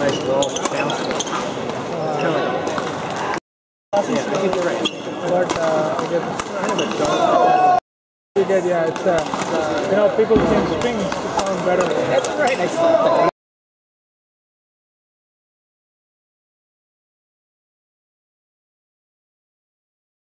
nice wall of sound. It's kind of like, yeah, I think you're right. But, uh, it's kind of a dark. You did, yeah. It's, uh, you know, people change strings to sound better. That's right. I saw that.